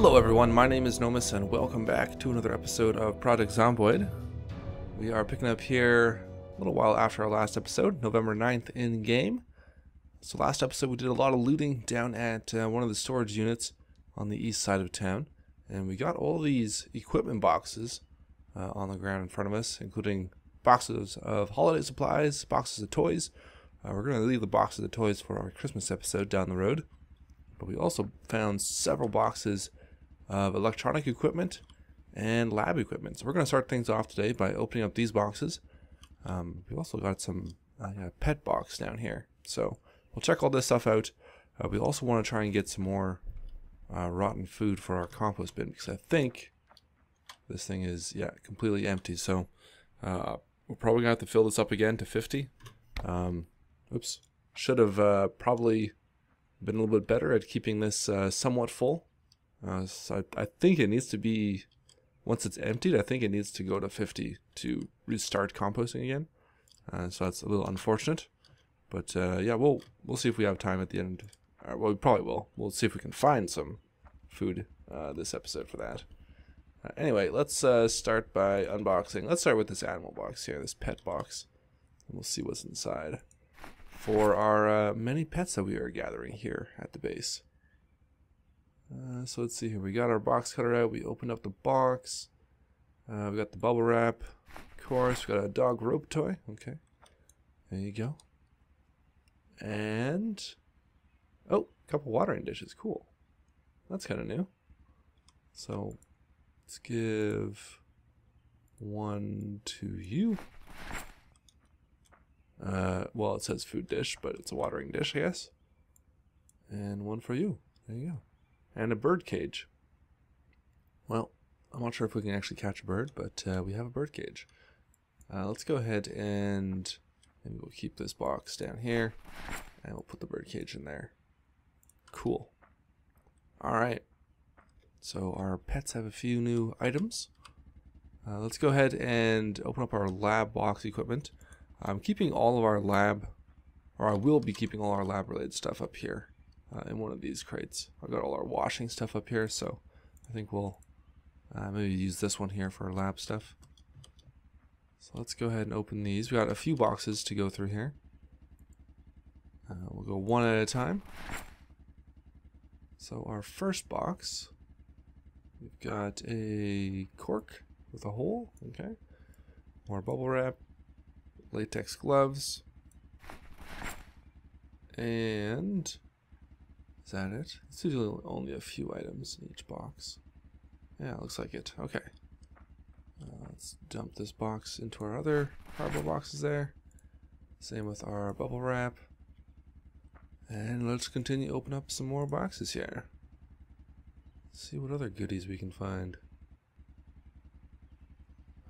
Hello everyone, my name is NoMiS and welcome back to another episode of Project Zomboid. We are picking up here a little while after our last episode, November 9th in game. So last episode we did a lot of looting down at uh, one of the storage units on the east side of town. And we got all these equipment boxes uh, on the ground in front of us, including boxes of holiday supplies, boxes of toys. Uh, we're going to leave the boxes of toys for our Christmas episode down the road. But we also found several boxes of electronic equipment and lab equipment. So we're going to start things off today by opening up these boxes. Um, we also got some uh, pet box down here. So we'll check all this stuff out. Uh, we also want to try and get some more uh, rotten food for our compost bin because I think this thing is, yeah, completely empty. So uh, we're probably going to have to fill this up again to 50. Um, oops. Should have uh, probably been a little bit better at keeping this uh, somewhat full. Uh, so I, I, think it needs to be, once it's emptied, I think it needs to go to 50 to restart composting again. Uh, so that's a little unfortunate. But uh, yeah, we'll we'll see if we have time at the end. Uh, well, we probably will. We'll see if we can find some food uh, this episode for that. Uh, anyway, let's start by unboxing. Let's start with this animal box here, this pet box. And we'll see what's inside for our many pets that we are gathering here at the base. Uh, so let's see here. We got our box cutter out. We opened up the box. Uh, we got the bubble wrap. Of course, we got a dog rope toy. Okay. There you go. And, oh, a couple watering dishes. Cool. That's kind of new. So, let's give one to you. Uh, well, it says food dish, but it's a watering dish, I guess. And one for you. There you go and a bird cage. Well, I'm not sure if we can actually catch a bird, but uh, we have a bird cage. Uh, let's go ahead and maybe we'll keep this box down here and we'll put the bird cage in there. Cool. All right. So our pets have a few new items. Uh, let's go ahead and open up our lab box equipment. I'm keeping all of our lab, or I will be keeping all our lab related stuff up here uh, in one of these crates. I've got all our washing stuff up here, so I think we'll uh, maybe use this one here for our lab stuff. So let's go ahead and open these. We got a few boxes to go through here. Uh, we'll go one at a time. So our first box, we've got a cork with a hole, okay. More bubble wrap, latex gloves, and is that it? It's usually only a few items in each box. Yeah, looks like it. Okay. Uh, let's dump this box into our other cardboard boxes there. Same with our bubble wrap. And let's continue open up some more boxes here. Let's see what other goodies we can find.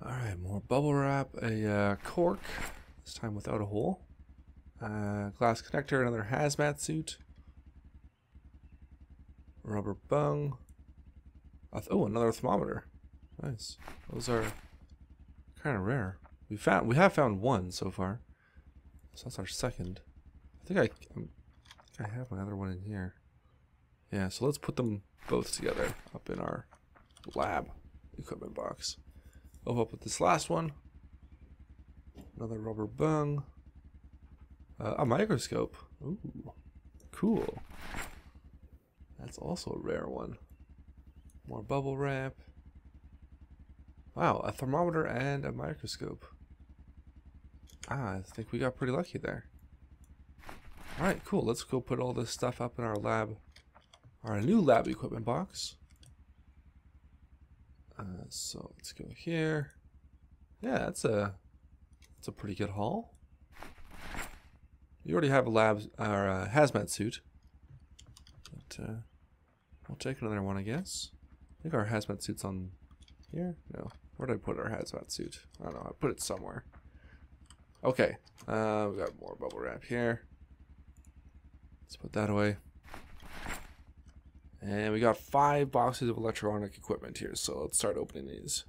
Alright, more bubble wrap, a uh, cork, this time without a hole. Uh, glass connector, another hazmat suit. Rubber bung. Oh, another thermometer. Nice. Those are kind of rare. We found we have found one so far. So that's our second. I think I I'm, I have my other one in here. Yeah, so let's put them both together up in our lab equipment box. Open up with this last one. Another rubber bung. Uh, a microscope. Ooh, cool. That's also a rare one. More bubble wrap. Wow, a thermometer and a microscope. Ah, I think we got pretty lucky there. Alright, cool. Let's go put all this stuff up in our lab. Our new lab equipment box. Uh, so let's go here. Yeah, that's a that's a pretty good haul. You already have a lab or a hazmat suit, but uh, We'll take another one, I guess. I think our hazmat suit's on here. No. Where did I put our hazmat suit? I don't know. I put it somewhere. Okay. Uh, we got more bubble wrap here. Let's put that away. And we got five boxes of electronic equipment here, so let's start opening these.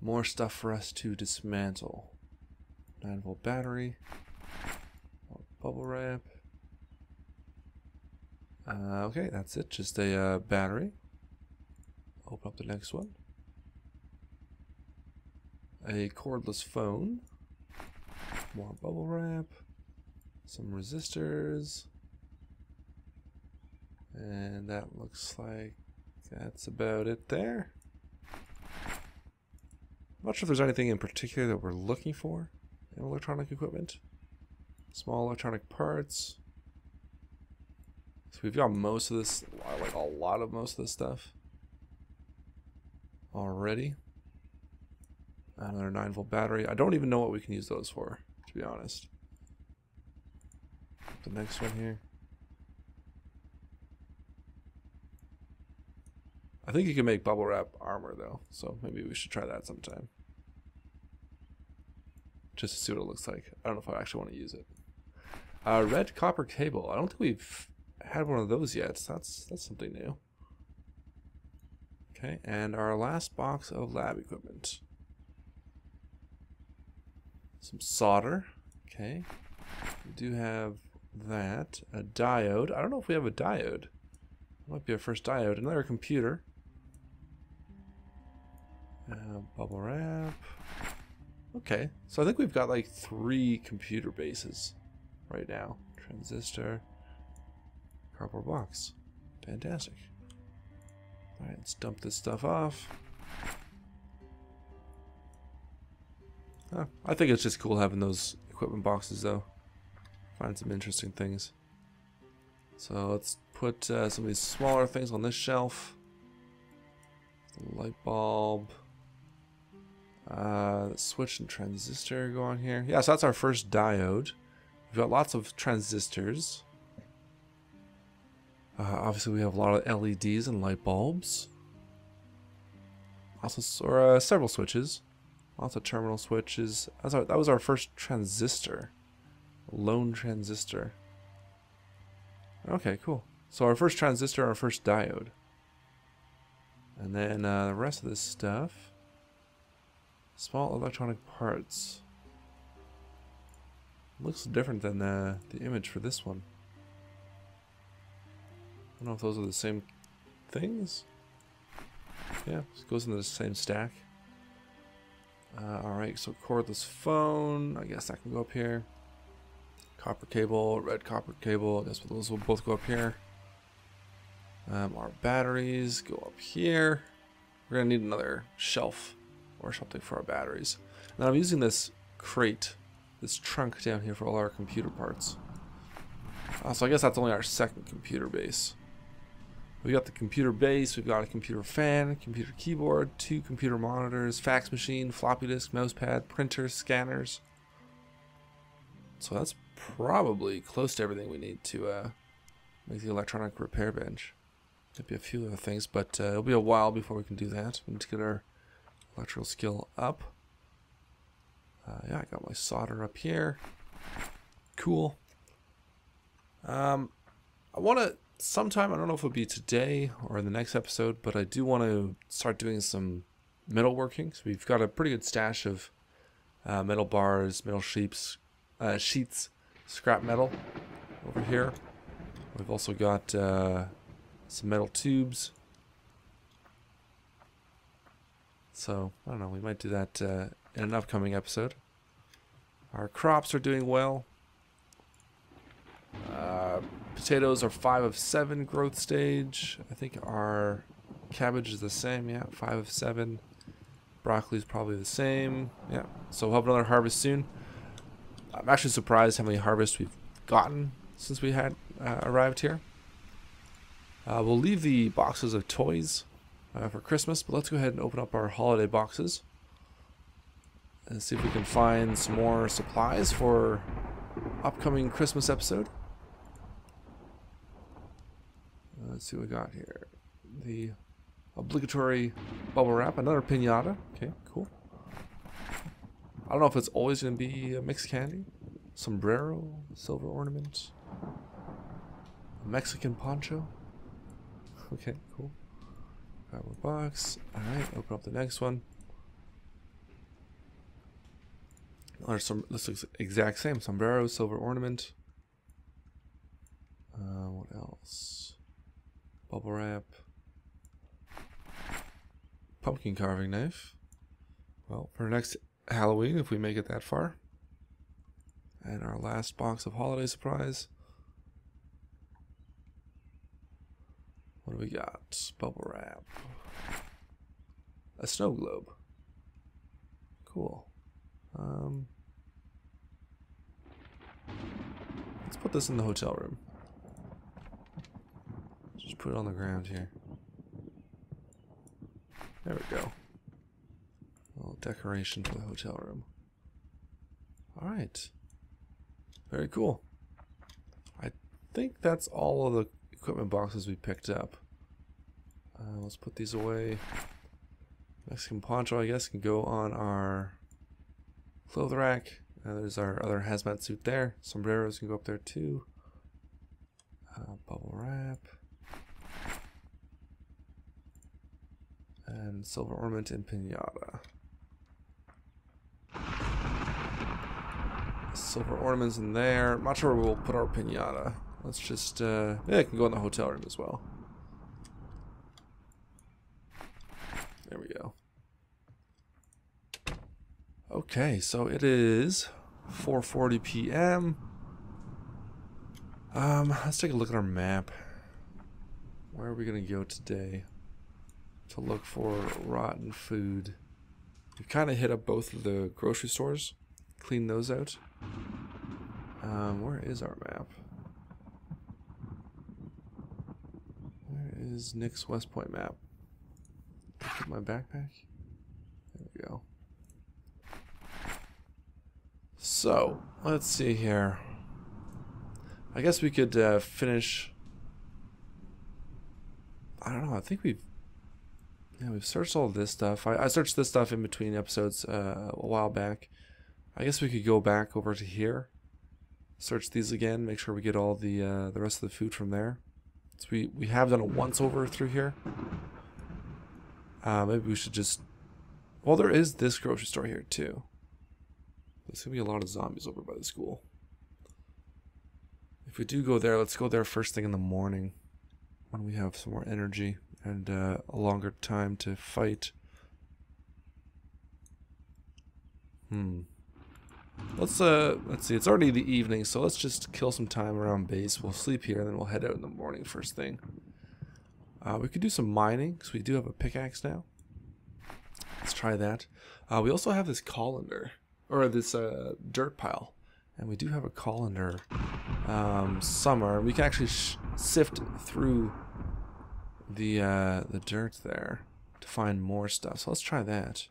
More stuff for us to dismantle. 9 volt battery. More bubble wrap. Uh, okay, that's it. Just a uh, battery. Open up the next one. A cordless phone. More bubble wrap. Some resistors. And that looks like that's about it there. I'm not sure if there's anything in particular that we're looking for in electronic equipment. Small electronic parts. So we've got most of this, like a lot of most of this stuff already. Another 9 volt battery. I don't even know what we can use those for, to be honest. The next one here. I think you can make bubble wrap armor though, so maybe we should try that sometime. Just to see what it looks like. I don't know if I actually want to use it. Uh, red copper cable. I don't think we've had one of those yet. So that's that's something new. Okay, and our last box of lab equipment. Some solder. Okay. We do have that. A diode. I don't know if we have a diode. Might be our first diode. Another computer. Uh, bubble wrap. Okay, so I think we've got like three computer bases right now. Transistor, cardboard box. Fantastic. Alright, let's dump this stuff off. I think it's just cool having those equipment boxes though. Find some interesting things. So let's put uh, some of these smaller things on this shelf. The light bulb. Uh, switch and transistor go on here. Yeah, so that's our first diode. We've got lots of transistors. Uh, obviously, we have a lot of LEDs and light bulbs. Also, or uh, several switches. Lots of terminal switches. Our, that was our first transistor. Lone transistor. Okay, cool. So our first transistor, our first diode. And then uh, the rest of this stuff. Small electronic parts. Looks different than the, the image for this one. I don't know if those are the same things. Yeah, it goes into the same stack. Uh, Alright, so cordless phone. I guess that can go up here. Copper cable, red copper cable. I guess those will both go up here. Um, our batteries go up here. We're going to need another shelf or something for our batteries. And I'm using this crate, this trunk down here for all our computer parts. Uh, so I guess that's only our second computer base. We got the computer base, we've got a computer fan, computer keyboard, two computer monitors, fax machine, floppy disk, mouse pad, printer, scanners. So that's probably close to everything we need to uh, make the electronic repair bench. Maybe a few other things, but uh, it'll be a while before we can do that. We need to get our electrical skill up. Uh, yeah, I got my solder up here. Cool. Um, I want to sometime, I don't know if it'll be today or in the next episode, but I do want to start doing some metalworking. So we've got a pretty good stash of uh, metal bars, metal sheets, uh, sheets, scrap metal over here. We've also got uh, some metal tubes. So, I don't know, we might do that uh, in an upcoming episode. Our crops are doing well. Uh, potatoes are 5 of 7 growth stage. I think our cabbage is the same, yeah, 5 of 7. Broccoli is probably the same, yeah. So we'll have another harvest soon. I'm actually surprised how many harvests we've gotten since we had uh, arrived here. Uh, we'll leave the boxes of toys uh, for Christmas, but let's go ahead and open up our holiday boxes and see if we can find some more supplies for upcoming Christmas episode. Uh, let's see what we got here. The obligatory bubble wrap, another pinata. Okay, cool. I don't know if it's always going to be a mixed candy. Sombrero, silver ornament. A Mexican poncho. Okay, cool. Cardboard box. Alright, open up the next one. There's some, this looks exact same. Sombrero, silver ornament. Uh, what else? Bubble wrap. Pumpkin carving knife. Well, for next Halloween, if we make it that far. And our last box of holiday surprise. What do we got? Bubble wrap. A snow globe. Cool. Um, let's put this in the hotel room. Put on the ground here. There we go. A little decoration for the hotel room. Alright. Very cool. I think that's all of the equipment boxes we picked up. Uh, let's put these away. Mexican poncho, I guess, can go on our clothes rack. Uh, there's our other hazmat suit there. Sombreros can go up there too. Uh, bubble wrap. Silver ornament and pinata. Silver ornaments in there. I'm not sure where we'll put our pinata. Let's just, uh, yeah, it can go in the hotel room as well. There we go. Okay, so it is 4:40 p.m. Um, let's take a look at our map. Where are we gonna go today to look for rotten food? We kind of hit up both of the grocery stores, clean those out. Um, where is our map? Where is Nick's West Point map? My backpack. There we go. So, let's see here. I guess we could uh, finish. I don't know. I think we've yeah we've searched all this stuff. I, I searched this stuff in between episodes uh, a while back. I guess we could go back over to here, search these again, make sure we get all the uh, the rest of the food from there. So we we have done a once over through here. Uh, maybe we should just. Well, there is this grocery store here too. There's gonna be a lot of zombies over by the school. If we do go there, let's go there first thing in the morning when we have some more energy and uh, a longer time to fight. Hmm. Let's uh let's see, it's already the evening, so let's just kill some time around base. We'll sleep here and then we'll head out in the morning first thing. Uh, we could do some mining, because we do have a pickaxe now. Let's try that. Uh, we also have this colander or this uh, dirt pile. And we do have a colander um, somewhere. We can actually sift through the uh, the dirt there to find more stuff. So let's try that.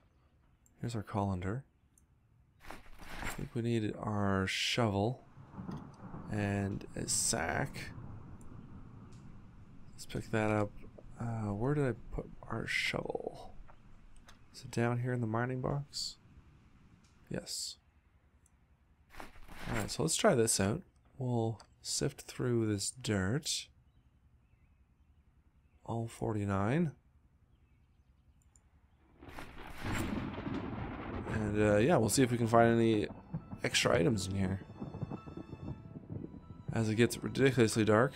Here's our colander. I think we need our shovel and a sack. Let's pick that up. Uh, where did I put our shovel? Is it down here in the mining box? Yes. Alright, so let's try this out. We'll sift through this dirt. All 49. And uh, yeah, we'll see if we can find any extra items in here. As it gets ridiculously dark.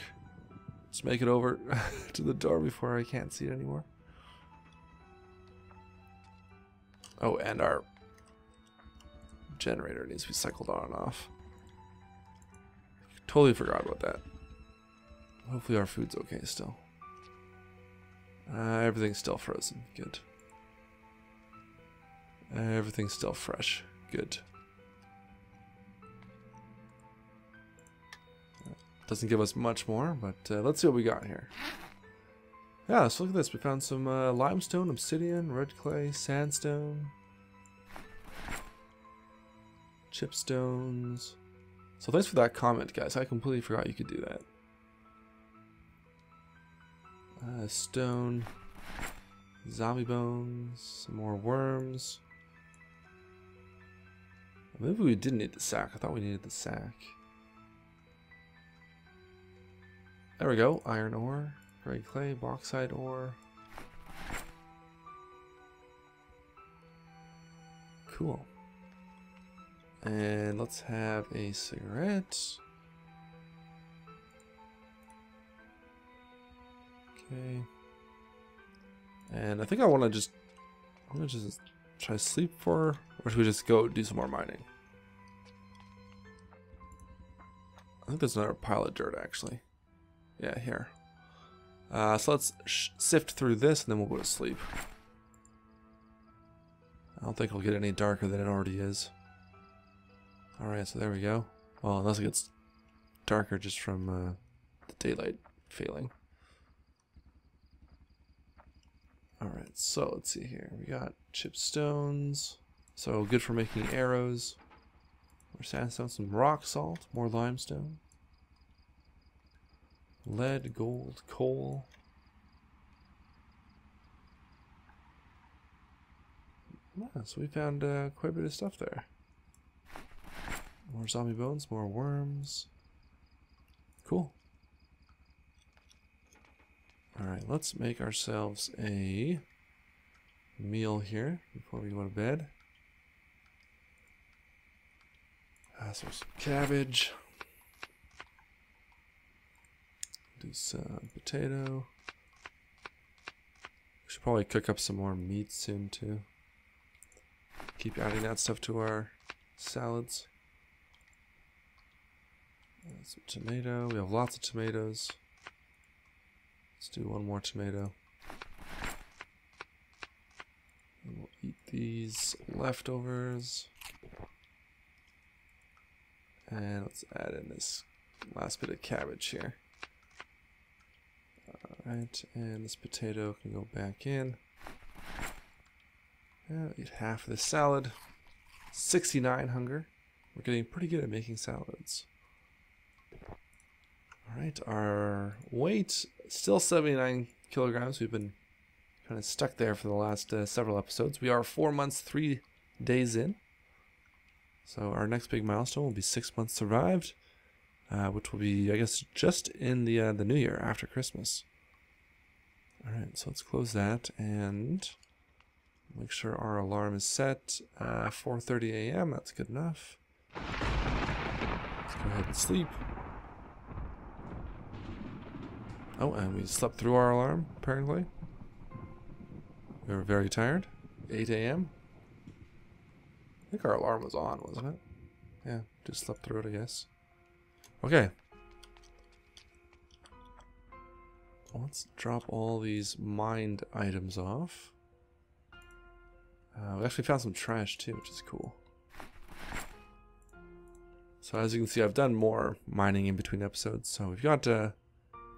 Let's make it over to the door before I can't see it anymore. Oh, and our generator needs to be cycled on and off. Totally forgot about that. Hopefully our food's okay still. Uh, everything's still frozen. Good. Uh, everything's still fresh. Good. Doesn't give us much more, but uh, let's see what we got here. Yeah, let's look at this. We found some uh, limestone, obsidian, red clay, sandstone, chipstones. So thanks for that comment, guys. I completely forgot you could do that. Uh, stone, zombie bones, some more worms. Maybe we didn't need the sack. I thought we needed the sack. There we go. Iron ore, gray clay, bauxite ore. Cool. And let's have a cigarette. Okay. And I think I want to just, I'm gonna just try sleep for, or should we just go do some more mining? I think there's another pile of dirt actually. Yeah, here. Uh, so let's sift through this and then we'll go to sleep. I don't think it'll get any darker than it already is. Alright, so there we go. Well, unless it gets darker just from uh, the daylight failing. Alright, so let's see here. We got chip stones. So good for making arrows. More sandstone, some rock salt, more limestone. Lead, gold, coal. Yeah, so we found uh, quite a bit of stuff there. More zombie bones, more worms. Cool. Alright, let's make ourselves a meal here before we go to bed. Uh, so some cabbage. Do some potato. We should probably cook up some more meat soon too. Keep adding that stuff to our salads. Some tomato. We have lots of tomatoes. Let's do one more tomato. And we'll eat these leftovers. And let's add in this last bit of cabbage here. Alright, and this potato can go back in. Yeah, eat half of this salad. 69 hunger. We're getting pretty good at making salads. Alright, our weight, still 79 kilograms. We've been kind of stuck there for the last uh, several episodes. We are four months, three days in. So our next big milestone will be six months survived, uh, which will be, I guess, just in the uh, the new year after Christmas. All right, so let's close that and make sure our alarm is set. 4:30 a.m. That's good enough. Let's go ahead and sleep. Oh, and we slept through our alarm, apparently. We were very tired. 8 a.m. I think our alarm was on, wasn't it? Yeah, just slept through it, I guess. Okay. Let's drop all these mined items off. Uh, we actually found some trash too, which is cool. So as you can see, I've done more mining in between episodes, so we've got a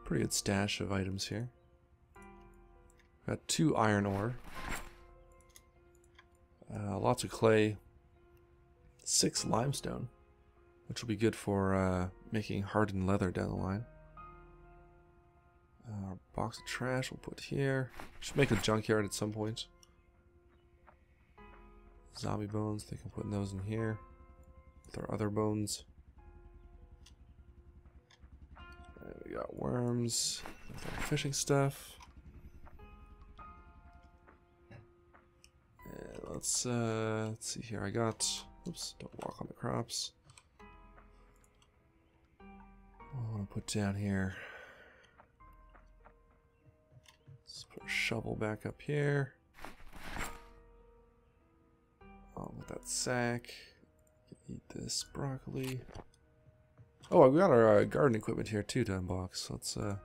pretty good stash of items here. Got two iron ore, uh, lots of clay, six limestone, which will be good for uh, making hardened leather down the line. Uh, box of trash we'll put here. Should make a junkyard at some point. Zombie bones, they can put those in here. With our other bones. And we got worms. Fishing stuff. And let's uh let's see here. I got oops, don't walk on the crops. I want to put down here. Let's put a shovel back up here. Oh, with that sack. Eat this broccoli. Oh, we got our uh, garden equipment here too to unbox. Let's uh,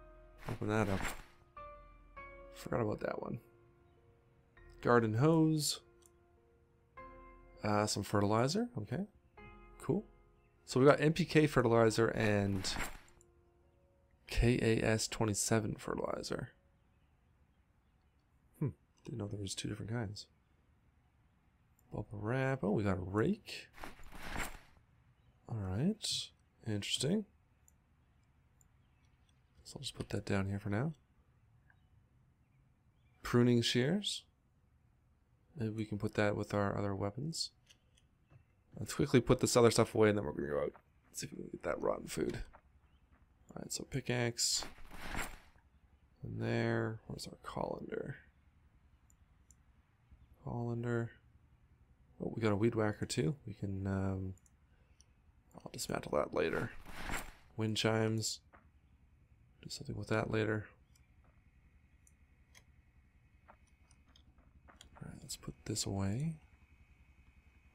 open that up. Forgot about that one. Garden hose. Uh, some fertilizer. Okay. Cool. So we got NPK fertilizer and KAS27 fertilizer. Hmm. Didn't know there was two different kinds. Bubble wrap. Oh, we got a rake. Alright. Interesting. So I'll just put that down here for now. Pruning shears. Maybe we can put that with our other weapons. Let's quickly put this other stuff away and then we're going to go out. See if we can get that rotten food. Alright, so pickaxe. And there. Where's our colander? Colander. Oh, we got a weed whacker too. We can, um, I'll dismantle that later. Wind chimes. Do something with that later. Alright, let's put this away.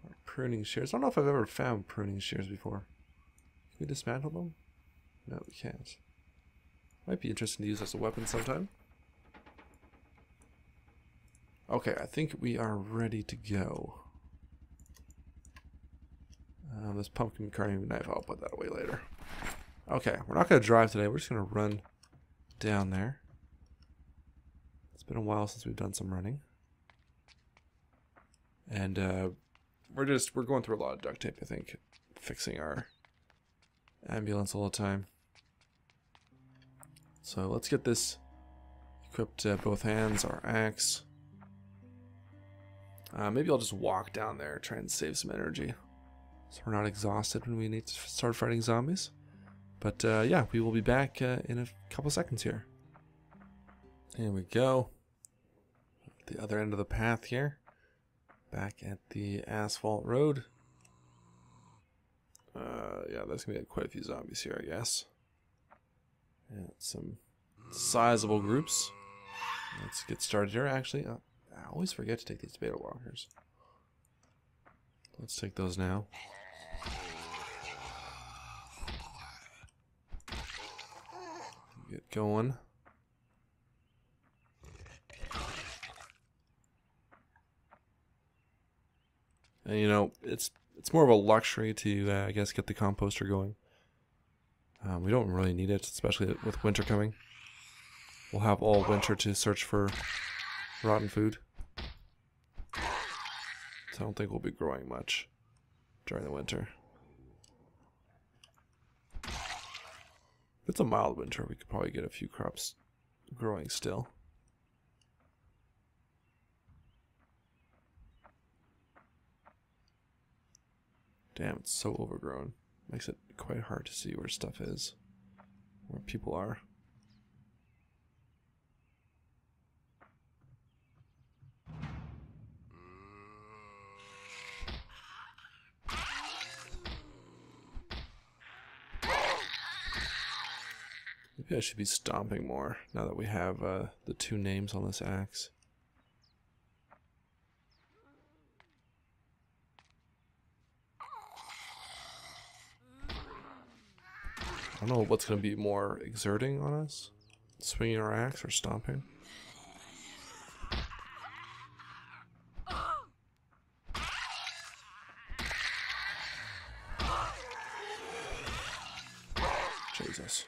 Our pruning shears. I don't know if I've ever found pruning shears before. Can we dismantle them? No, we can't. Might be interesting to use as a weapon sometime. Okay, I think we are ready to go. Um, this pumpkin carving knife, I'll put that away later. Okay, we're not going to drive today. We're just going to run down there. It's been a while since we've done some running. And uh, we're just, we're going through a lot of duct tape, I think. Fixing our ambulance all the time. So let's get this equipped uh, both hands, our axe. Uh, maybe I'll just walk down there, try and save some energy. So we're not exhausted when we need to start fighting zombies. But uh, yeah, we will be back uh, in a couple seconds here. Here we go. The other end of the path here. Back at the asphalt road. Uh, yeah, there's gonna be quite a few zombies here, I guess. Some sizable groups. Let's get started here. Actually, uh, I always forget to take these beta blockers. Let's take those now. Get going. And you know, it's it's more of a luxury to, uh, I guess, get the composter going. Um, we don't really need it, especially with winter coming. We'll have all winter to search for rotten food. So I don't think we'll be growing much during the winter. It's a mild winter, we could probably get a few crops growing still. Damn, it's so overgrown. Makes it quite hard to see where stuff is, where people are. Maybe I should be stomping more now that we have uh, the two names on this axe. I don't know what's going to be more exerting on us. Swinging our axe or stomping. Jesus.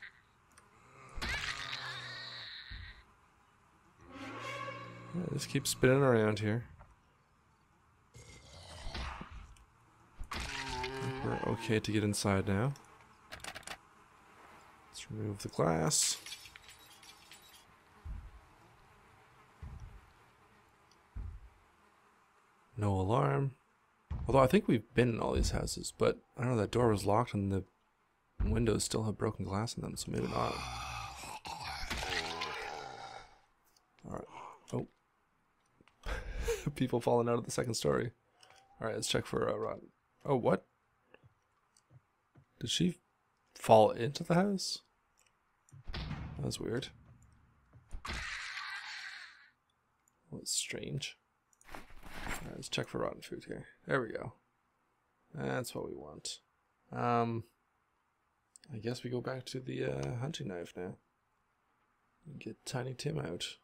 Yeah, just keep spinning around here. We're okay to get inside now. Let's remove the glass. No alarm. Although I think we've been in all these houses, but I don't know, that door was locked and the windows still have broken glass in them, so maybe not. Alright. Oh. People falling out of the second story. Alright, let's check for uh, Rod. Oh, what? Did she fall into the house? That's weird. That's strange. Right, let's check for rotten food here. There we go. That's what we want. Um, I guess we go back to the uh, hunting knife now. Get Tiny Tim out.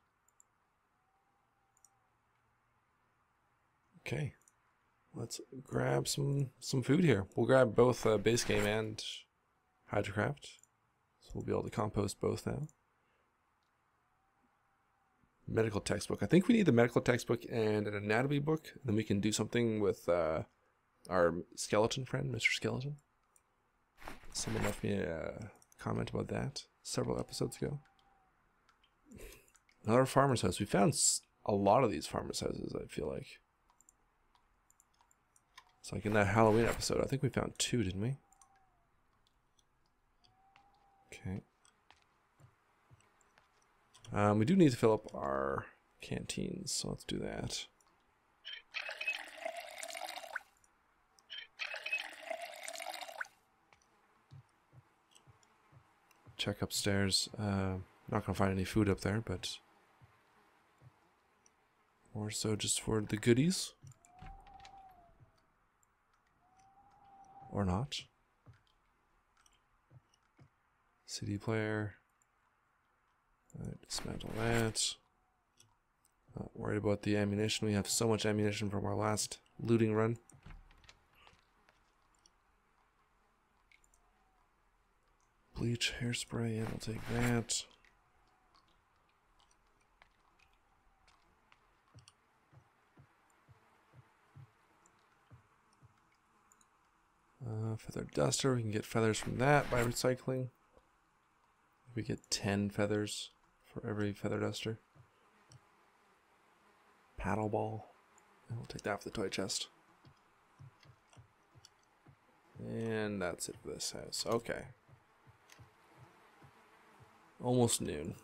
Okay. Let's grab some some food here. We'll grab both uh, base game and hydrocraft. So we'll be able to compost both now. Medical textbook. I think we need the medical textbook and an anatomy book. And Then we can do something with uh, our skeleton friend, Mr. Skeleton. Someone left me a comment about that several episodes ago. Another farmer's house. We found a lot of these farmer's houses, I feel like. It's like in that Halloween episode. I think we found two, didn't we? Okay. Um, we do need to fill up our canteens, so let's do that. Check upstairs. Uh, not gonna find any food up there, but more so just for the goodies. Or not. CD player. Alright, dismantle that. Not worried about the ammunition. We have so much ammunition from our last looting run. Bleach, hairspray, yeah, we'll take that. Feather duster, we can get feathers from that by recycling. We get 10 feathers for every feather duster. Paddle ball. And we'll take that for the toy chest. And that's it for this house. Okay. Almost noon.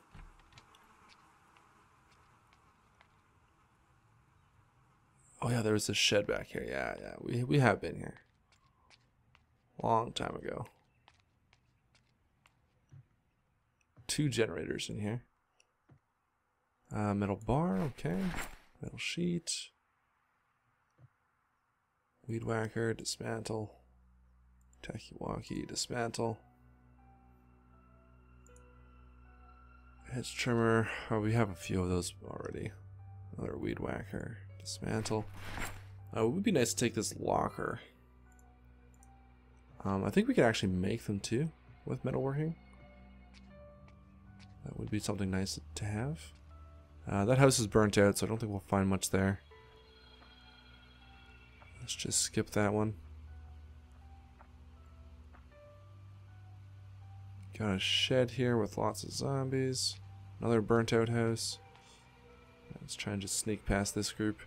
Oh yeah, there was a shed back here. Yeah, yeah. We we have been here. Long time ago. Two generators in here. Uh, metal bar, okay. Metal sheet. Weed whacker, dismantle. Walkie, dismantle. Hedge trimmer. Oh, we have a few of those already. Another weed whacker. Dismantle. Oh, it would be nice to take this locker. Um, I think we could actually make them too with metalworking. That would be something nice to have. Uh, that house is burnt out, so I don't think we'll find much there. Let's just skip that one. Got a shed here with lots of zombies. Another burnt out house. Let's try and just sneak past this group.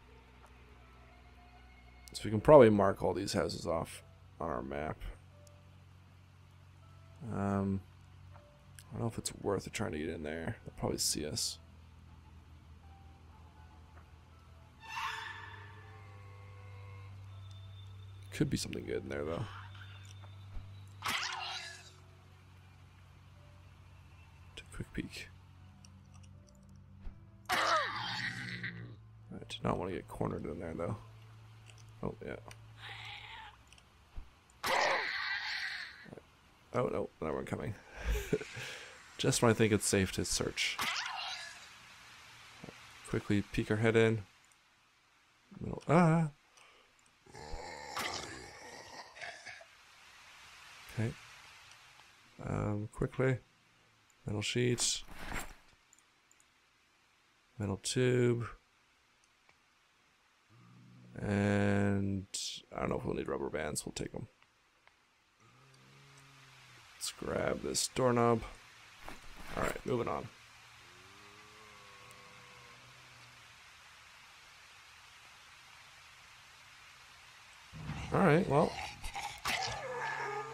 So we can probably mark all these houses off on our map. Um, I don't know if it's worth trying to get in there. They'll probably see us. Could be something good in there though. Take a quick peek. I do not want to get cornered in there though. Oh yeah. Oh no, another one coming. Just when I think it's safe to search. Quickly peek our head in. ah! Okay. Um, quickly. Metal sheets. Metal tube. And I don't know if we'll need rubber bands. We'll take them. Let's grab this doorknob. Alright, moving on. Alright, well.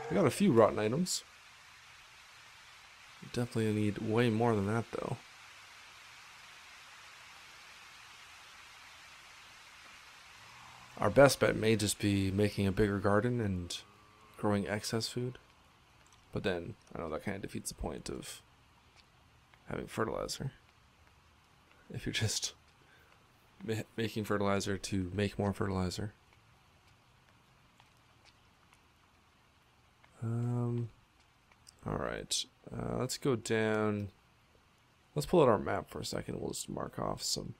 We got a few rotten items. Definitely need way more than that, though. Our best bet may just be making a bigger garden and growing excess food. But then, I know that kind of defeats the point of having fertilizer. If you're just ma making fertilizer to make more fertilizer. Um, Alright, uh, let's go down. Let's pull out our map for a second. We'll just mark off some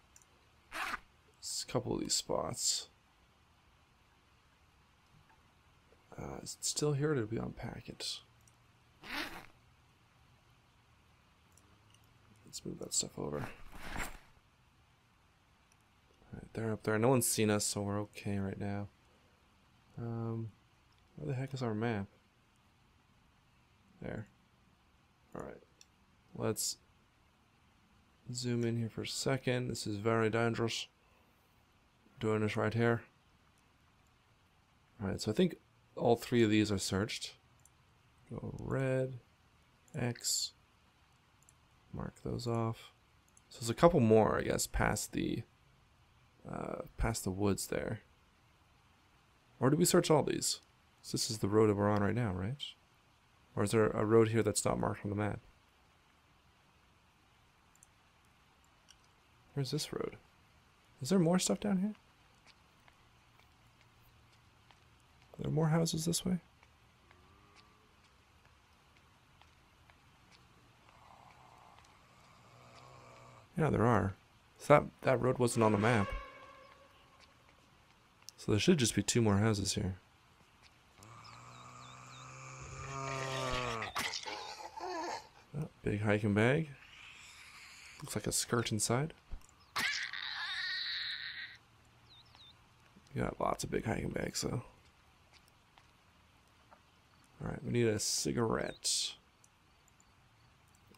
a couple of these spots. Uh, is it still here to be on packet? Let's move that stuff over. Alright, they're up there. No one's seen us, so we're okay right now. Um, where the heck is our map? There. Alright. Let's zoom in here for a second. This is very dangerous. Doing this right here. Alright, so I think all three of these are searched. Go red, X, mark those off. So there's a couple more, I guess, past the uh, past the woods there. Or do we search all these? So this is the road that we're on right now, right? Or is there a road here that's not marked on the map? Where's this road? Is there more stuff down here? Are there more houses this way? Yeah, there are. So that, that road wasn't on the map. So there should just be two more houses here. Oh, big hiking bag. Looks like a skirt inside. Got lots of big hiking bags though. Alright, we need a cigarette.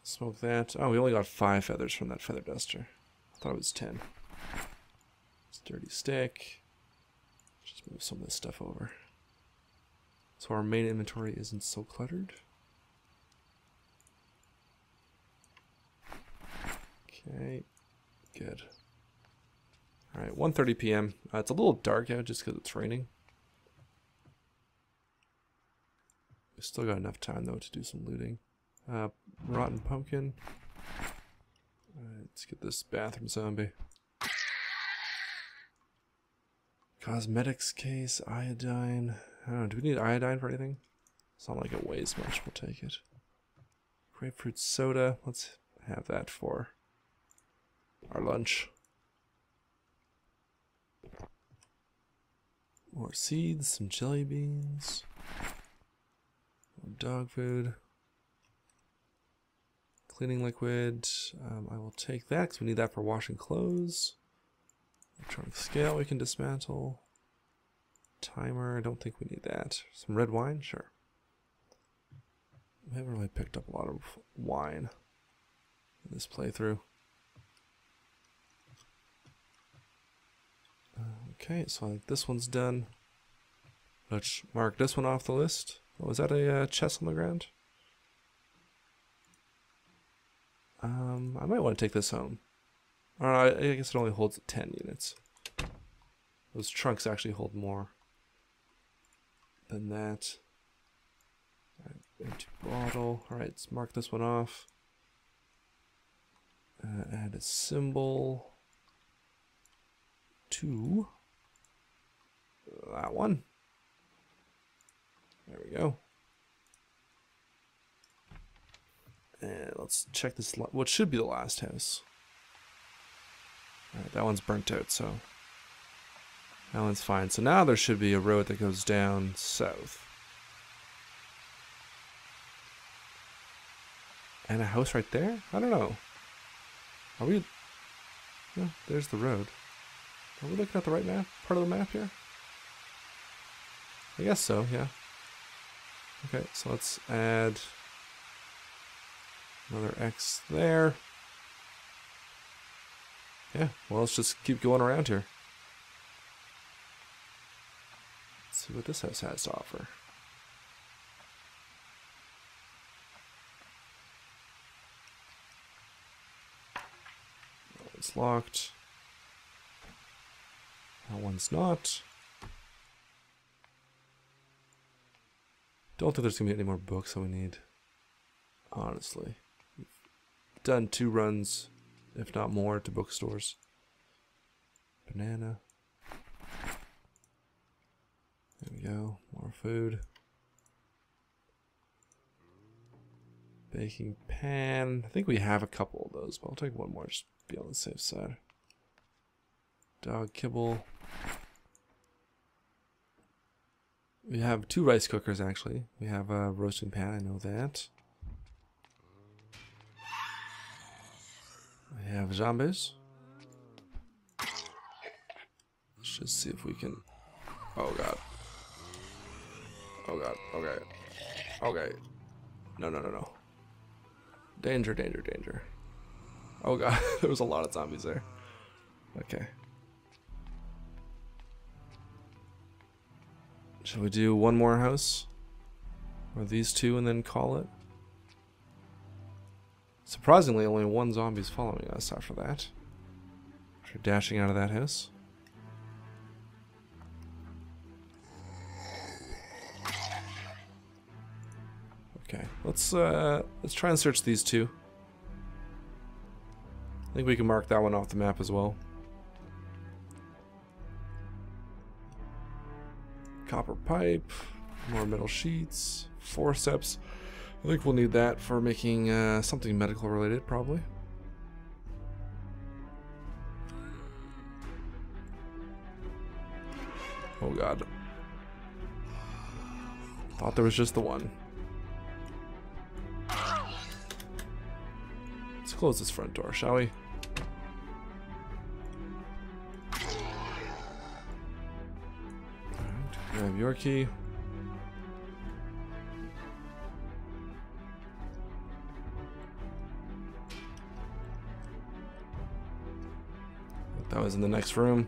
Smoke that. Oh, we only got five feathers from that feather duster. I thought it was ten. Sturdy stick. Just move some of this stuff over. So our main inventory isn't so cluttered. Okay, good. Alright, 1.30 p.m. Uh, it's a little dark out just because it's raining. We still got enough time though to do some looting. Uh, rotten pumpkin. Alright, let's get this bathroom zombie. Cosmetics case, iodine. I don't know, do we need iodine for anything? It's not like it weighs much, we'll take it. Grapefruit soda, let's have that for our lunch. More seeds, some jelly beans, more dog food, cleaning liquid. Um, I will take that because we need that for washing clothes. Electronic scale we can dismantle. Timer, I don't think we need that. Some red wine, sure. We haven't really picked up a lot of wine in this playthrough. Okay, so I think this one's done. Let's mark this one off the list. Oh, was that a uh, chest on the ground? Um, I might want to take this home. Or I, guess it only holds 10 units. Those trunks actually hold more than that. empty bottle. Alright, let's mark this one off. Uh, add a symbol to that one. There we go. And let's check this, what should be the last house. That one's burnt out, so that one's fine. So now there should be a road that goes down south. And a house right there? I don't know. Are we... Yeah, there's the road. Are we looking at the right map? Part of the map here? I guess so, yeah. Okay, so let's add another X there. Yeah, well, let's just keep going around here. Let's see what this house has to offer. One's locked. That one's not. Don't think there's gonna be any more books that we need. Honestly. Done two runs if not more, to bookstores. Banana. There we go. More food. Baking pan. I think we have a couple of those, but I'll take one more just be on the safe side. Dog kibble. We have two rice cookers actually. We have a roasting pan, I know that. We have zombies. Let's just see if we can... Oh god. Oh god, okay. Okay. No, no, no, no. Danger, danger, danger. Oh god, there was a lot of zombies there. Okay. Shall we do one more house? Or these two and then call it? Surprisingly, only one zombie is following us after that. After dashing out of that house. Okay, let's uh, let's try and search these two. I think we can mark that one off the map as well. Copper pipe, more metal sheets, forceps. I think we'll need that for making uh, something medical related, probably. Oh god. Thought there was just the one. Let's close this front door, shall we? Alright, grab your key. That was in the next room.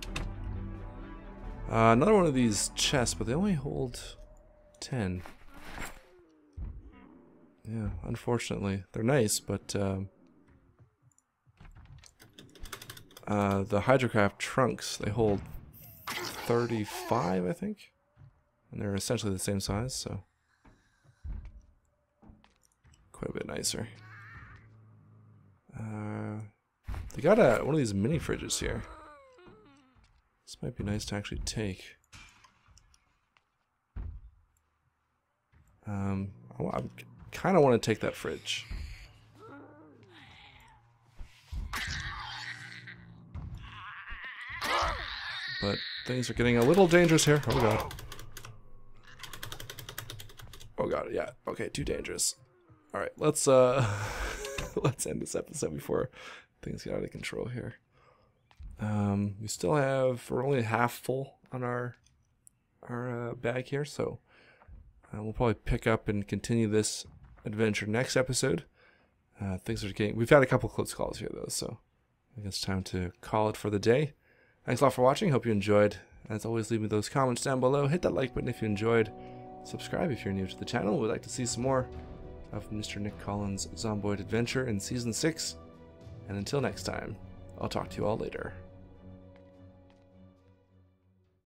Uh, another one of these chests, but they only hold 10. Yeah, unfortunately. They're nice, but um, uh, the hydrocraft trunks, they hold 35, I think. And they're essentially the same size, so quite a bit nicer. Uh, they got a, one of these mini fridges here. This might be nice to actually take. Um, I, I kind of want to take that fridge. But things are getting a little dangerous here. Oh god. Oh god, yeah. Okay, too dangerous. Alright, let's uh let's end this episode before things get out of control here. Um, we still have, we're only half full on our our uh, bag here, so uh, we'll probably pick up and continue this adventure next episode. Uh, things are getting, we've had a couple close calls here though, so I think it's time to call it for the day. Thanks a lot for watching. Hope you enjoyed. As always, leave me those comments down below. Hit that like button if you enjoyed. Subscribe if you're new to the channel. We'd like to see some more of Mr. Nick Collins' Zomboid adventure in Season 6. And until next time, I'll talk to you all later.